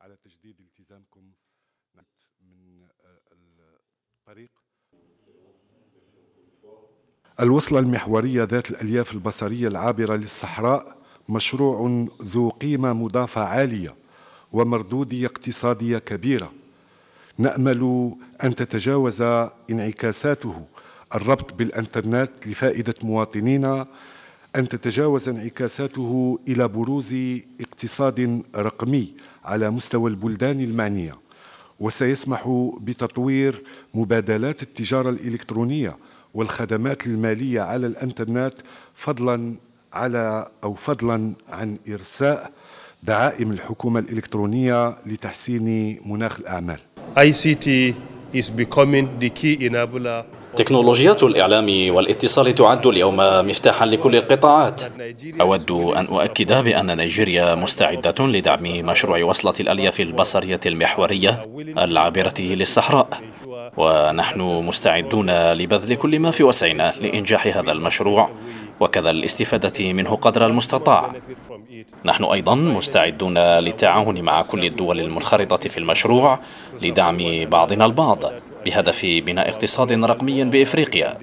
على تجديد التزامكم من الطريق. الوصلة المحورية ذات الألياف البصرية العابرة للصحراء مشروع ذو قيمة مضافة عالية ومردودية اقتصادية كبيرة. نأمل أن تتجاوز انعكاساته. الربط بالإنترنت لفائدة مواطنينا أن تتجاوز انعكاساته إلى بروز اقتصاد رقمي على مستوى البلدان المعنية. وسيسمح بتطوير مبادلات التجارة الإلكترونية والخدمات المالية على الإنترنت فضلا على أو فضلا عن إرساء دعائم الحكومة الإلكترونية لتحسين مناخ الأعمال. ICT is becoming the key enabler تكنولوجيات الإعلام والاتصال تعد اليوم مفتاحا لكل القطاعات. أود أن أؤكد بأن نيجيريا مستعدة لدعم مشروع وصلة الألياف البصرية المحورية العابرة للصحراء. ونحن مستعدون لبذل كل ما في وسعنا لإنجاح هذا المشروع وكذا الاستفادة منه قدر المستطاع. نحن أيضا مستعدون للتعاون مع كل الدول المنخرطة في المشروع لدعم بعضنا البعض. بهدف بناء اقتصاد رقمي بإفريقيا.